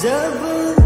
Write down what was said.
जब